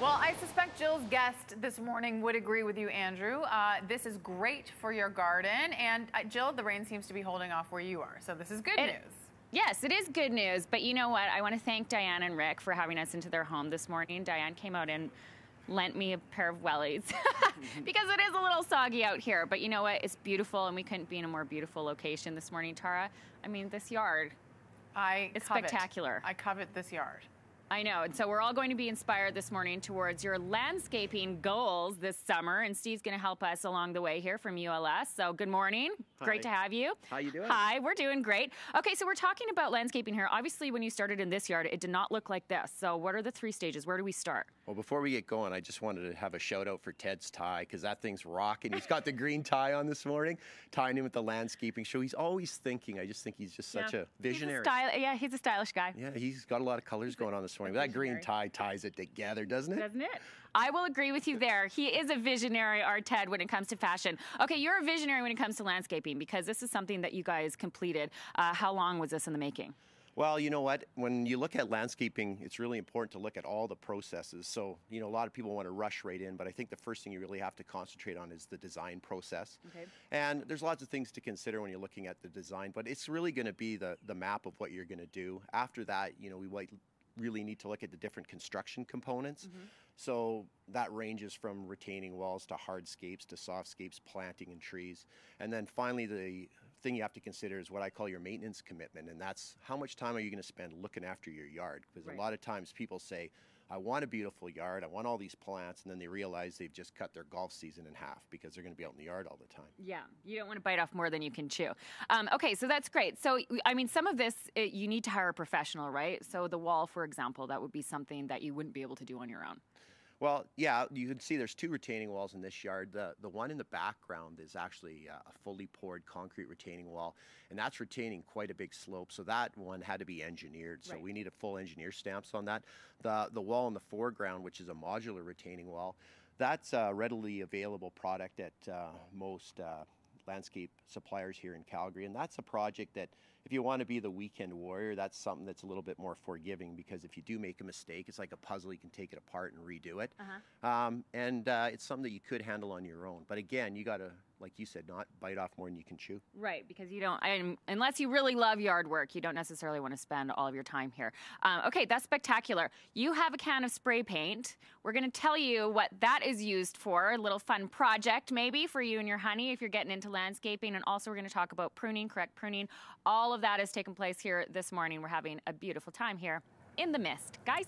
Well, I suspect Jill's guest this morning would agree with you, Andrew. Uh, this is great for your garden. And uh, Jill, the rain seems to be holding off where you are. So this is good It- news. Yes, it is good news. But you know what? I want to thank Diane and Rick for having us into their home this morning. Diane came out and lent me a pair of wellies because it is a little soggy out here. But you know what? It's beautiful, and we couldn't be in a more beautiful location this morning, Tara. I mean, this yard. I It's covet- spectacular. I covet this yard. I know. And so we're all going to be inspired this morning towards your landscaping goals this summer. And Steve's going to help us along the way here from ULS. So good morning. Great to have you. How you doing? Hi, we're doing great. Okay, so we're talking about landscaping here. Obviously, when you started in this yard, it did not look like this. So what are the three stages? Where do we start? Well, before we get going, I just wanted to have a shout out for Ted's tie because that thing's rocking. He's got the green tie on this morning, tying in with the landscaping show. He's always thinking. I just think he's just such Yeah. a visionary. He's a yeah, he's a stylish guy. yeah, he's got a lot of colors going on this morning. But that green tie ties it together, doesn't it? Doesn't it? I will agree with you there. He is a visionary, our Ted, when it comes to fashion. Okay, you're a visionary when it comes to landscaping because this is something that you guys completed. Uh, how long was this in the making? Well, you know what? When you look at landscaping, it's really important to look at all the processes. So, you know, a lot of people want to rush right in, but I think the first thing you really have to concentrate on is the design process. Okay. And there's lots of things to consider when you're looking at the design, but it's really going to be the, the map of what you're going to do. After that, you know, we might really need to look at the different construction components. Mm-hmm. So that ranges from retaining walls to hardscapes to softscapes, planting and trees. And then finally, the thing you have to consider is what I call your maintenance commitment. And that's how much time are you going to spend looking after your yard? Because Right. a lot of times people say, I want a beautiful yard, I want all these plants, and then they realize they've just cut their golf season in half because they're going to be out in the yard all the time. Yeah, you don't want to bite off more than you can chew. Um, okay, so that's great. So, I mean, some of this it, you need to hire a professional, right? So, the wall, for example, that would be something that you wouldn't be able to do on your own. Well, yeah, you can see there's two retaining walls in this yard. The the one in the background is actually uh, a fully poured concrete retaining wall, and that's retaining quite a big slope. So that one had to be engineered. So Right. we need a full engineer stamps on that. The the wall in the foreground, which is a modular retaining wall, that's a readily available product at uh, most uh, landscape suppliers here in Calgary, and that's a project that. If you want to be the weekend warrior, that's something that's a little bit more forgiving because if you do make a mistake, it's like a puzzle. You can take it apart and redo it. Uh-huh. Um, and uh, it's something that you could handle on your own. But again, you got to, like you said, not bite off more than you can chew. Right, because you don't, I, unless you really love yard work, you don't necessarily want to spend all of your time here. Um, okay, that's spectacular. You have a can of spray paint. We're going to tell you what that is used for, a little fun project maybe for you and your honey if you're getting into landscaping. And also, we're going to talk about pruning, correct pruning. All of that has taken place here this morning. We're having a beautiful time here in the mist. Guys,